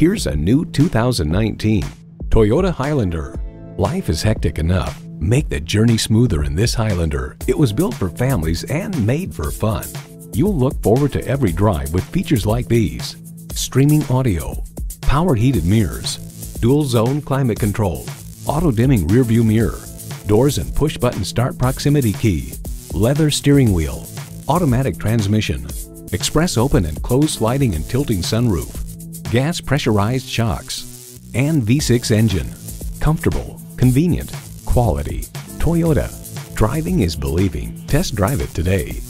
Here's a new 2019 Toyota Highlander. Life is hectic enough. Make the journey smoother in this Highlander. It was built for families and made for fun. You'll look forward to every drive with features like these. Streaming audio, power heated mirrors, dual zone climate control, auto dimming rear view mirror, doors and push button start proximity key, leather steering wheel, automatic transmission, express open and close sliding and tilting sunroof, gas pressurized shocks, and V6 engine. Comfortable, convenient, quality. Toyota. Driving is believing. Test drive it today.